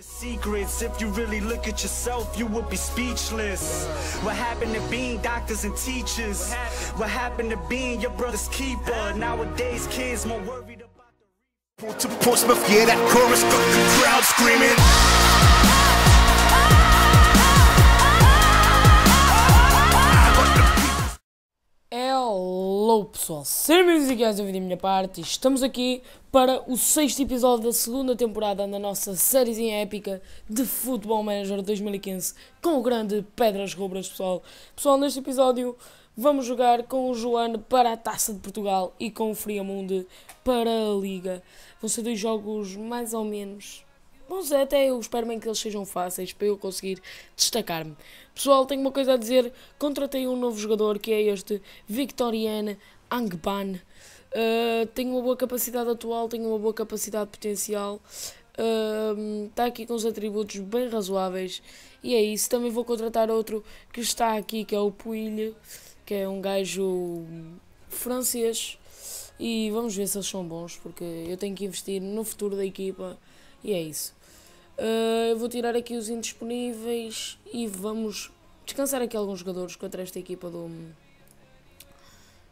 Your secrets, if you really look at yourself, you would be speechless. What happened to being doctors and teachers? What happened to being your brother's keeper? Nowadays, kids more worried about the To Portsmouth, yeah, that chorus got the crowd screaming. Pessoal, sejam bem-vindos aqui a mais um vídeo da minha parte Estamos aqui para o sexto episódio da segunda temporada da nossa sériezinha épica de Futebol Manager 2015 Com o grande Pedras Rubras pessoal Pessoal, neste episódio vamos jogar com o Joano para a Taça de Portugal e com o Friamundo para a Liga Vão ser dois jogos mais ou menos Bom, até eu espero bem que eles sejam fáceis para eu conseguir destacar-me. Pessoal, tenho uma coisa a dizer. Contratei um novo jogador que é este Victorian Angban. Uh, tem uma boa capacidade atual, tem uma boa capacidade potencial. Está aqui com os atributos bem razoáveis. E é isso. Também vou contratar outro que está aqui, que é o Puilha, que é um gajo francês. E vamos ver se eles são bons, porque eu tenho que investir no futuro da equipa. E é isso. Uh, eu vou tirar aqui os indisponíveis e vamos descansar aqui alguns jogadores contra esta equipa do.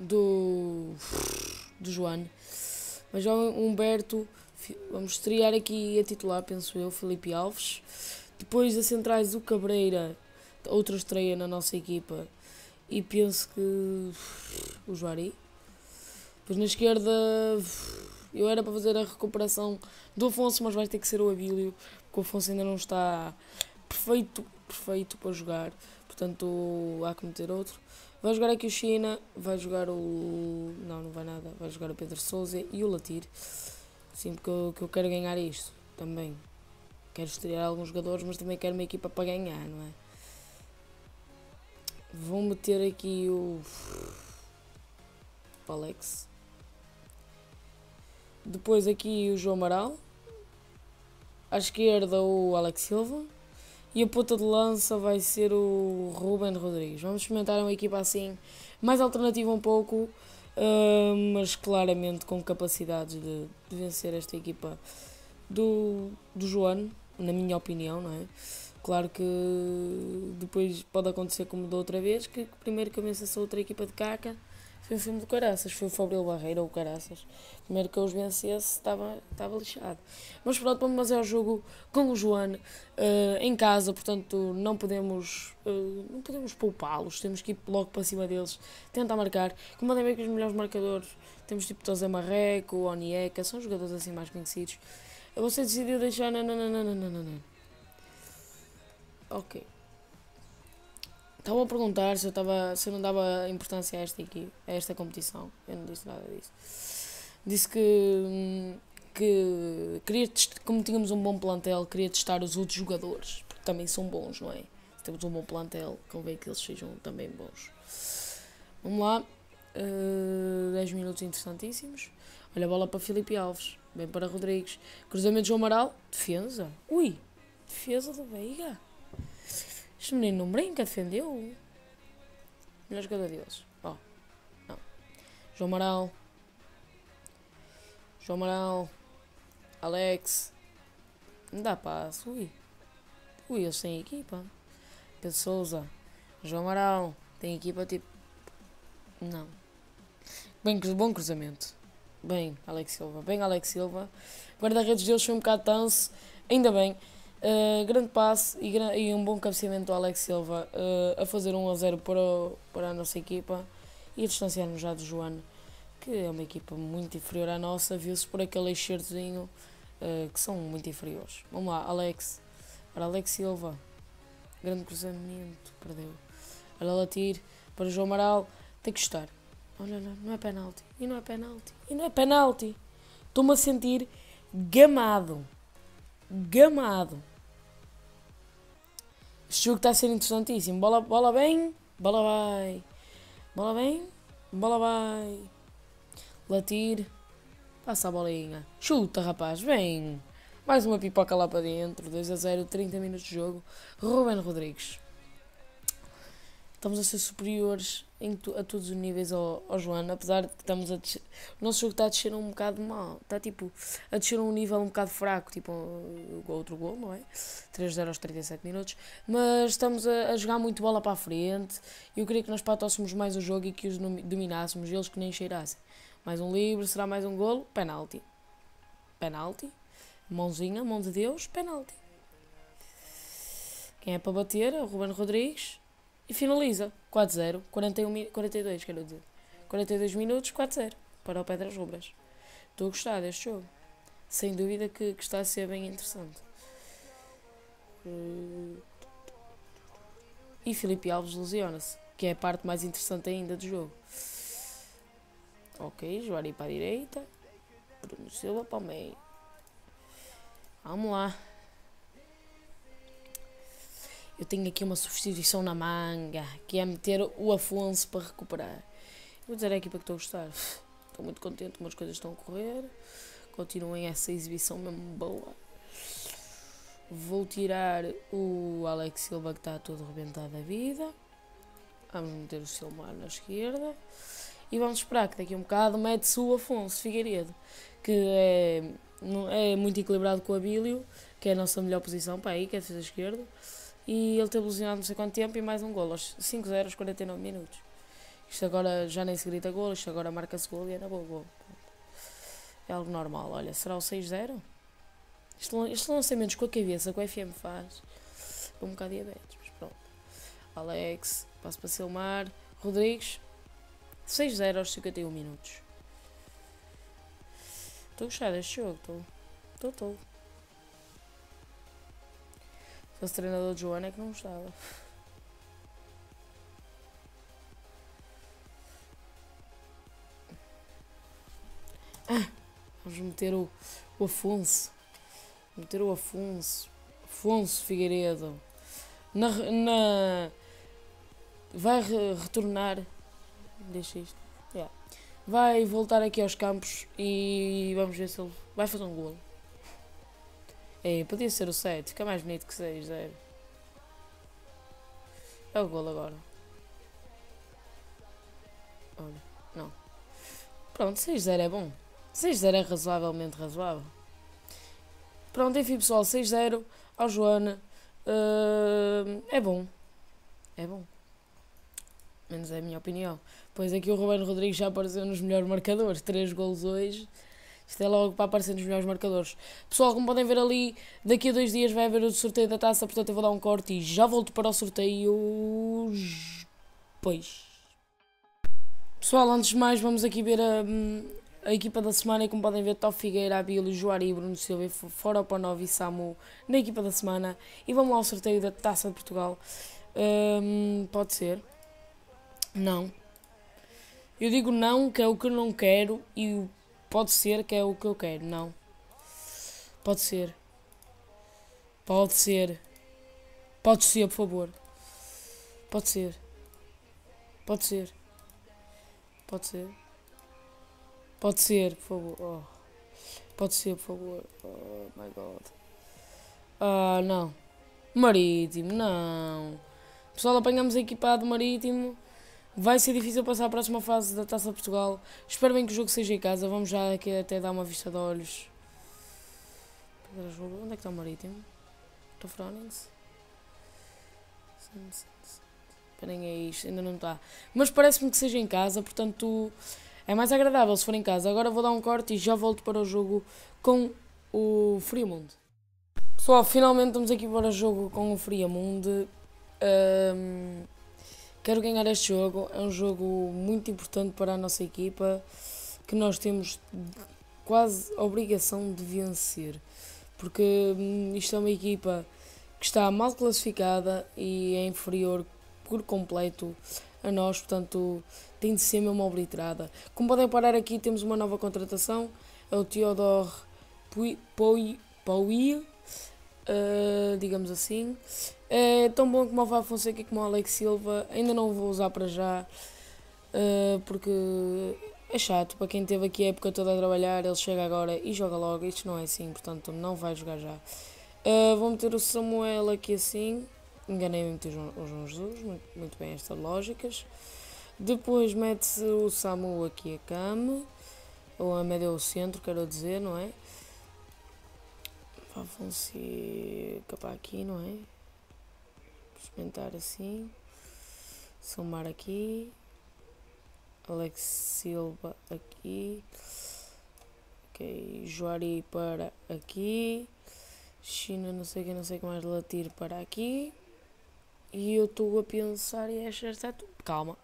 Do. do João. Mas o Humberto, vamos estrear aqui a titular, penso eu, Felipe Alves. Depois a centrais, o Cabreira, outra estreia na nossa equipa. E penso que. o Juari. Depois na esquerda. Eu era para fazer a recuperação do Afonso, mas vai ter que ser o Abílio, porque o Afonso ainda não está perfeito, perfeito para jogar. Portanto, há que meter outro. Vai jogar aqui o China, vai jogar o. Não, não vai nada. Vai jogar o Pedro Souza e o Latir. Sim, porque eu, que eu quero ganhar isto também. Quero estrear alguns jogadores, mas também quero uma equipa para ganhar, não é? Vou meter aqui o. o Alex. Depois aqui o João Amaral. À esquerda o Alex Silva. E a ponta de lança vai ser o Ruben Rodrigues. Vamos experimentar uma equipa assim, mais alternativa um pouco, uh, mas claramente com capacidades de, de, vencer esta equipa do, do Joano, na minha opinião, não é? Claro que depois pode acontecer como da outra vez, que primeiro começa essa outra equipa de caca foi o filme do Caraças, foi o Fabril Barreira ou Caraças. Primeiro que eu os vencesse, estava, estava lixado. Mas pronto, vamos fazer o jogo com o Joano uh, em casa, portanto não podemos, uh, não podemos poupá-los, temos que ir logo para cima deles, tentar marcar. Como podem ver que os melhores marcadores temos tipo José Marreco, Onieca, são jogadores assim mais conhecidos. Você decidiu deixar. Não, não, não, não, não, não. Ok. Estavam a perguntar se eu, tava, se eu não dava importância a esta, aqui, a esta competição. Eu não disse nada disso. Disse que, que queria, como tínhamos um bom plantel, queria testar os outros jogadores, porque também são bons, não é? Temos um bom plantel, convém que eles sejam também bons. Vamos lá. Uh, 10 minutos interessantíssimos. Olha a bola para Felipe Alves. Bem para Rodrigues. Cruzamento João Amaral. Defesa. Ui. Defesa do Veiga. Este menino não brinca, defendeu. Melhor jogador deles. Ó. Oh. Não. João Amaral. João Amaral. Alex. Não dá passo. Ui. Ui, eles têm equipa. Pedro Souza. João Amaral. Tem equipa tipo. Não. Bem, bom cruzamento. Bem, Alex Silva. Bem, Alex Silva. Guarda-redes deles foi um bocado tanso. Ainda bem. Uh, grande passe e, e, um bom cabeceamento do Alex Silva uh, a fazer 1 a 0 para, o, para a nossa equipa e a distanciar-nos já do Joano, que é uma equipa muito inferior à nossa, viu-se por aquele excertozinho uh, que são muito inferiores. Vamos lá, Alex, para Alex Silva, grande cruzamento, perdeu. Olha Latir, para João Amaral, tem que estar. Olha lá, não é penalti, e não é penalti, e não é penalti. Estou-me a sentir gamado. Gamado. Este jogo está a ser interessantíssimo. Bola, bola bem, bola vai. Bola bem, bola vai. Latir. Passa a bolinha. Chuta, rapaz, vem. Mais uma pipoca lá para dentro. 2 a 0, 30 minutos de jogo. Ruben Rodrigues. Estamos a ser superiores a todos os níveis ao, ao Joana, apesar de que estamos a descer, o nosso jogo está a descer um bocado mal, está tipo a descer um nível um bocado fraco, tipo o outro gol, não é? 3-0 aos 37 minutos, mas estamos a, a, jogar muito bola para a frente. Eu queria que nós patóssemos mais o jogo e que os dominássemos, eles que nem cheirassem. Mais um livre, será mais um golo, penalti. Penalti, mãozinha, mão de Deus, penalti. Quem é para bater é o Ruben Rodrigues e finaliza. 4-0. 41, 42, quero dizer. 42 minutos, 4-0. Para o Pedras Rubras. Estou a gostar deste jogo. Sem dúvida que, que está a ser bem interessante. E Felipe Alves lesiona-se, que é a parte mais interessante ainda do jogo. Ok, Joari para a direita. Bruno Silva para o meio. Vamos lá. Eu tenho aqui uma substituição na manga, que é meter o Afonso para recuperar. Vou dizer à equipa que estou a gostar. Estou muito contente como as coisas estão a correr. Continuem essa exibição mesmo boa. Vou tirar o Alex Silva que está todo arrebentado da vida. Vamos meter o Silmar na esquerda. E vamos esperar que daqui a um bocado mete-se o Afonso Figueiredo, que é, é muito equilibrado com o Abílio, que é a nossa melhor posição para aí, que é a defesa esquerda e ele teve lesionado não sei quanto tempo e mais um gol aos 5-0 aos 49 minutos. Isto agora já nem se grita gol, isto agora marca-se gol e é na boa gol. É algo normal. Olha, será o 6-0? Estes lançamentos com a cabeça que o FM faz, um bocado diabetes, mas pronto. Alex, passo para Silmar, Rodrigues, 6-0 aos 51 minutos. Estou gostado deste jogo, estou. Estou, estou. Esse treinador de Joana é que não gostava. Ah, vamos meter o, o Afonso. Meter o Afonso. Afonso Figueiredo. Na. na vai re retornar. Deixa isto. Yeah. Vai voltar aqui aos campos e vamos ver se ele vai fazer um golo. É, podia ser o 7, fica mais bonito que 6, 0. É o gol agora. Olha, não. Pronto, 6-0 é bom. 6-0 é razoavelmente razoável. Pronto, enfim pessoal, 6-0 ao Joana. Uh, é bom. É bom. Menos é a minha opinião. Pois aqui o Roberto Rodrigues já apareceu nos melhores marcadores. 3 golos hoje. Isto é logo para aparecer nos melhores marcadores. Pessoal, como podem ver ali, daqui a dois dias vai haver o sorteio da taça, portanto eu vou dar um corte e já volto para o sorteio. Pois. Pessoal, antes de mais, vamos aqui ver a, a equipa da semana. E como podem ver, Tó Figueira, Abílio, Joari e Bruno Silva, fora para Nova e Samu na equipa da semana. E vamos ao sorteio da taça de Portugal. Um, pode ser. Não. Eu digo não, que é o que eu não quero, e o Pode ser que é o que eu quero, não. Pode ser. Pode ser. Pode ser, por favor. Pode ser. Pode ser. Pode ser. Pode ser, por favor. Oh. Pode ser, por favor. Oh my god. Ah, não. Marítimo, não. Pessoal, apanhamos equipado marítimo. Vai ser difícil passar a próxima fase da Taça Portugal. Espero bem que o jogo seja em casa. Vamos já aqui até dar uma vista de olhos. Onde é que está o Marítimo? Estou Fronings? Esperem aí, isto ainda não está. Mas parece-me que seja em casa, portanto é mais agradável se for em casa. Agora vou dar um corte e já volto para o jogo com o Friamundo. Pessoal, finalmente estamos aqui para o jogo com o Friamundo. Um, Quero ganhar este jogo, é um jogo muito importante para a nossa equipa que nós temos quase a obrigação de vencer, porque hum, isto é uma equipa que está mal classificada e é inferior por completo a nós, portanto tem de ser mesmo obliterada. Como podem parar aqui, temos uma nova contratação, é o Theodore Pouy, uh, digamos assim. É tão bom como o Fábio Fonseca como o Alex Silva, ainda não vou usar para já, uh, porque é chato para quem teve aqui a época toda a trabalhar, ele chega agora e joga logo, isto não é assim, portanto não vai jogar já. Uh, vou meter o Samuel aqui assim, Enganei-me meter o João Jesus, muito, muito bem estas lógicas. Depois mete-se o Samu aqui a cama, ou a média ao centro, quero dizer, não é? Fonseca para aqui, não é? Experimentar assim. Somar aqui. Alex Silva aqui. Ok. Juari para aqui. China, não sei o que, não sei o que mais. Latir para aqui. E eu estou a pensar e esta está tudo. Calma.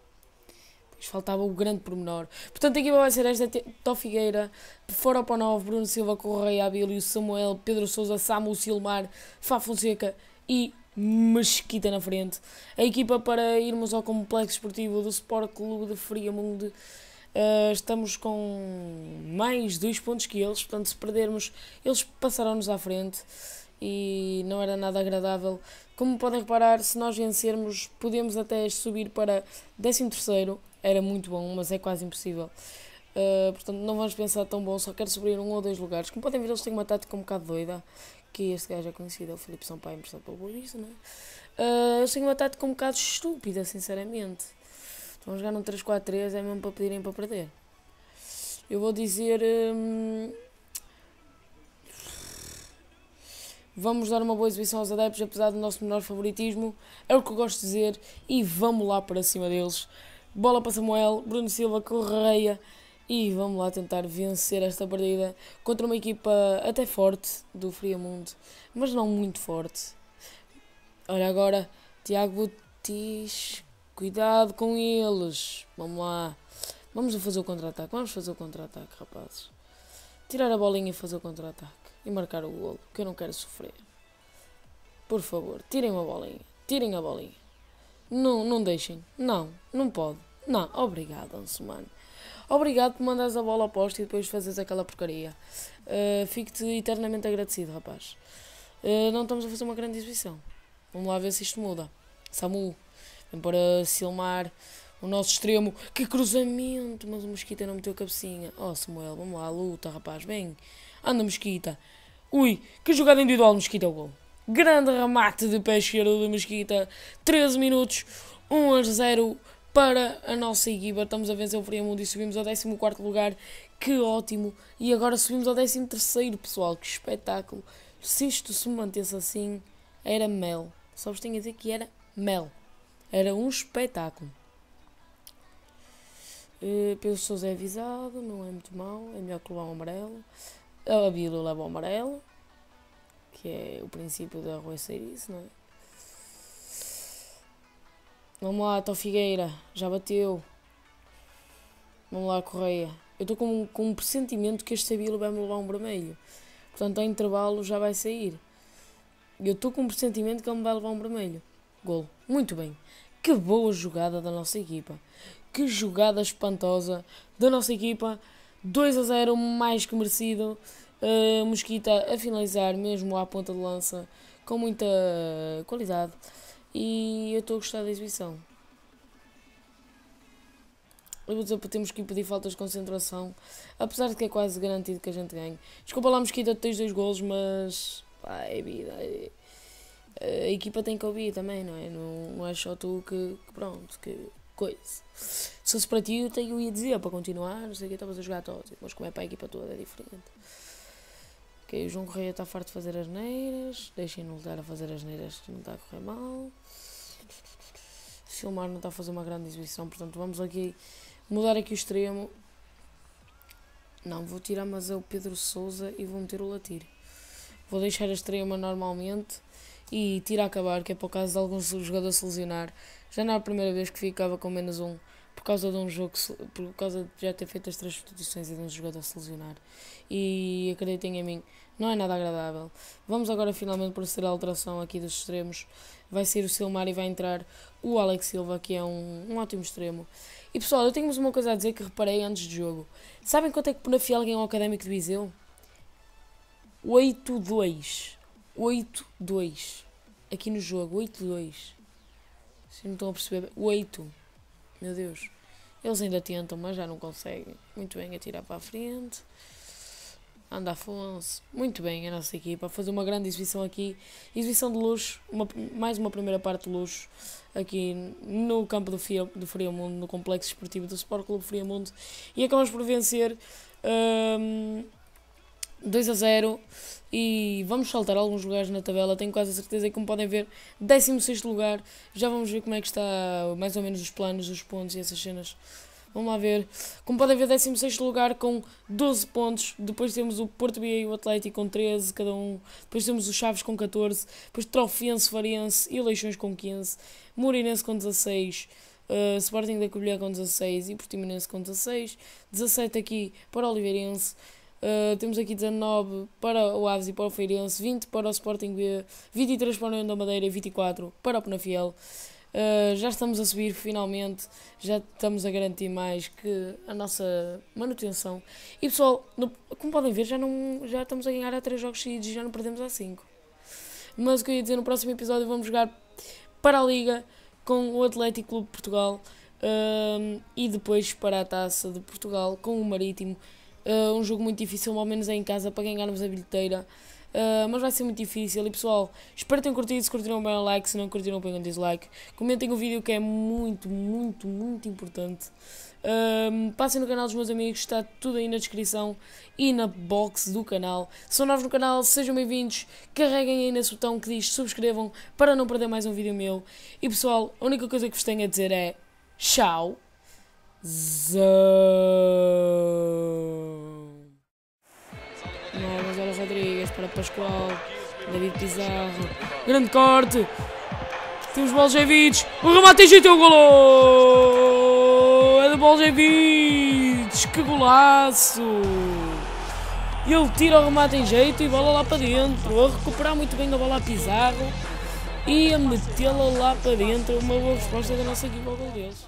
Pois faltava o grande pormenor. Portanto, a equipa vai ser esta: Tó Figueira, Fora para 9, Bruno Silva, Correia, Abílio, Samuel, Pedro Souza, Samu Silmar, Fá Fonseca e Mesquita na frente. A equipa para irmos ao complexo esportivo do Sport Clube de Friamundo. Uh, estamos com mais dois pontos que eles, portanto, se perdermos, eles passarão-nos à frente e não era nada agradável. Como podem reparar, se nós vencermos, podemos até subir para 13 era muito bom, mas é quase impossível. Uh, portanto, não vamos pensar tão bom, só quero subir um ou dois lugares. Como podem ver, eles têm uma tática um bocado doida, que este gajo é conhecido, é o Felipe Sampaio, emprestado pelo Boa Vista, não é? Uh, eles têm uma tática um bocado estúpida, sinceramente. Estão a jogar num 3-4-3, é mesmo para pedirem para perder. Eu vou dizer... Hum, Vamos dar uma boa exibição aos adeptos, apesar do nosso menor favoritismo. É o que eu gosto de dizer. E vamos lá para cima deles. Bola para Samuel, Bruno Silva, Correia. E vamos lá tentar vencer esta partida contra uma equipa até forte do Friamundo, mas não muito forte. Olha agora, Tiago Butis, cuidado com eles. Vamos lá. Vamos fazer o contra-ataque. Vamos fazer o contra-ataque, rapazes. Tirar a bolinha e fazer o contra-ataque e marcar o golo, que eu não quero sofrer. Por favor, tirem uma bolinha. Tirem a bolinha. Não, não deixem. Não, não pode. Não, obrigado, Ansumano. Obrigado por mandares a bola oposta e depois fazes aquela porcaria. Uh, Fico-te eternamente agradecido, rapaz. Uh, não estamos a fazer uma grande exibição. Vamos lá ver se isto muda. Samu, vem para Silmar, o nosso extremo. Que cruzamento! Mas o Mosquita não meteu a cabecinha. Oh, Samuel, vamos lá, luta, rapaz, vem. Anda, Mesquita. Ui, que jogada individual, Mesquita, o gol. Grande remate de pé esquerdo de Mesquita. 13 minutos, 1 a 0 para a nossa equipa. Estamos a vencer o Friamundo e subimos ao 14 lugar. Que ótimo! E agora subimos ao 13, pessoal. Que espetáculo! Se isto se mantesse assim, era mel. Só vos tenho a dizer que era mel. Era um espetáculo. Uh, Pedro Sousa é avisado, não é muito mau. É melhor que levar um amarelo. A Bíblia leva o amarelo, que é o princípio da roeceirice, não é? Vamos lá, Tó Figueira, já bateu. Vamos lá, Correia. Eu estou com, com um pressentimento que este Sabilo vai-me levar um vermelho. Portanto, ao intervalo já vai sair. Eu estou com um pressentimento que ele me vai levar um vermelho. Gol. Muito bem. Que boa jogada da nossa equipa. Que jogada espantosa da nossa equipa. 2 a 0, mais que merecido. Uh, Mosquita a finalizar mesmo à ponta de lança com muita qualidade. E eu estou a gostar da exibição. Eu vou dizer temos que impedir faltas de concentração, apesar de que é quase garantido que a gente ganhe. Desculpa lá, Mosquita, tens dois golos, mas pá, é vida. É, a equipa tem que ouvir também, não é? Não, não é só tu que, que pronto, que coisa. Se fosse para ti, eu, te, eu ia dizer para continuar, não sei o que, estavas a jogar todos, mas como é para a equipa toda é diferente. Ok, o João Correia está farto de fazer as neiras, deixem-no voltar a fazer as neiras que não está a correr mal. Silmar não está a fazer uma grande exibição, portanto vamos aqui mudar aqui o extremo. Não, vou tirar mas é o Pedro Souza e vou meter o Latir. Vou deixar a extrema normalmente e tira a acabar, que é o caso de algum jogador se lesionar. Já não é a primeira vez que ficava com menos um por causa de um jogo, por causa de já ter feito as substituições e de um jogador se lesionar. E acreditem em mim, não é nada agradável. Vamos agora finalmente proceder à alteração aqui dos extremos. Vai ser o Silmar e vai entrar o Alex Silva, que é um, um ótimo extremo. E pessoal, eu tenho uma coisa a dizer que reparei antes do jogo. Sabem quanto é que Penafiel ganhou o Académico de Viseu? 8-2. 8-2. Aqui no jogo, 8-2. Vocês não estão a perceber? 8. Meu Deus. Eles ainda tentam, mas já não conseguem. Muito bem, a tirar para a frente. Anda Afonso, muito bem a nossa equipa, fazer uma grande exibição aqui, exibição de luxo, uma, mais uma primeira parte de luxo aqui no campo do, Fia, do Friamundo, no complexo esportivo do Sport Clube Friamundo e acabamos por vencer um, 2 a 0 e vamos saltar alguns lugares na tabela, tenho quase a certeza como podem ver, 16 lugar, já vamos ver como é que está mais ou menos os planos, os pontos e essas cenas Vamos lá ver. Como podem ver, 16 lugar com 12 pontos. Depois temos o Porto B e o Atlético com 13 cada um. Depois temos o Chaves com 14. Depois Trofense, Farense e Leixões com 15. Moreirense com 16. Uh, Sporting da Covilhã com 16 e Portimonense com 16. 17 aqui para Oliveirense. Uh, temos aqui 19 para o Aves e para o Feirense, 20 para o Sporting B, 23 para o União da Madeira e 24 para o Penafiel. Uh, já estamos a subir finalmente, já estamos a garantir mais que a nossa manutenção. E pessoal, no, como podem ver, já, não, já estamos a ganhar a 3 jogos seguidos e já não perdemos a 5. Mas o que eu ia dizer, no próximo episódio vamos jogar para a Liga com o Atlético Clube de Portugal uh, e depois para a Taça de Portugal com o Marítimo. Uh, um jogo muito difícil, ao menos em casa, para ganharmos a bilheteira. Uh, mas vai ser muito difícil. E pessoal, espero que tenham curtido. Se curtiram, bem o like. Se não curtiram, põem um dislike. Comentem o vídeo que é muito, muito, muito importante. Uh, passem no canal dos meus amigos, está tudo aí na descrição e na box do canal. Se são novos no canal, sejam bem-vindos. Carreguem aí nesse botão que diz subscrevam para não perder mais um vídeo meu. E pessoal, a única coisa que vos tenho a dizer é tchau. Zão. Rodrigues para Pascoal. David Pizarro. Grande corte. Temos Boljevic. O remate em jeito é o golo! É do Boljevic. Que golaço! Ele tira o remate em jeito e bola lá para dentro. A recuperar muito bem a bola a Pizarro. E a metê-la lá para dentro. Uma boa resposta da nossa equipa ao gol deles.